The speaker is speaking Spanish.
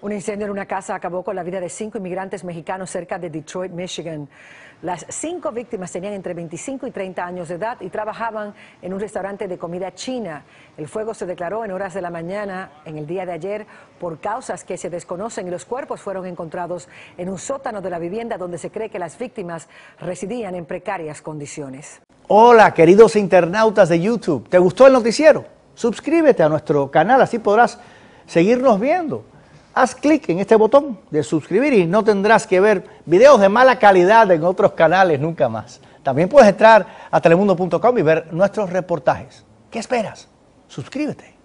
Un incendio en una casa acabó con la vida de cinco inmigrantes mexicanos cerca de Detroit, Michigan. Las cinco víctimas tenían entre 25 y 30 años de edad y trabajaban en un restaurante de comida china. El fuego se declaró en horas de la mañana en el día de ayer por causas que se desconocen y los cuerpos fueron encontrados en un sótano de la vivienda donde se cree que las víctimas residían en precarias condiciones. Hola, queridos internautas de YouTube. ¿Te gustó el noticiero? Suscríbete a nuestro canal, así podrás seguirnos viendo haz clic en este botón de suscribir y no tendrás que ver videos de mala calidad en otros canales nunca más. También puedes entrar a telemundo.com y ver nuestros reportajes. ¿Qué esperas? Suscríbete.